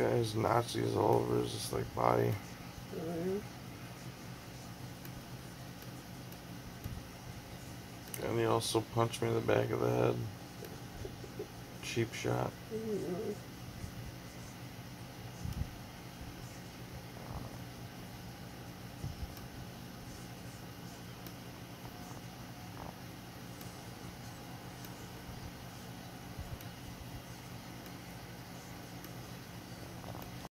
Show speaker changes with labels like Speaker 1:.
Speaker 1: Guys, Nazis all over his just like body.
Speaker 2: Mm-hmm.
Speaker 1: And he also punched me in the back of the head. Cheap shot.
Speaker 2: Mm-hmm.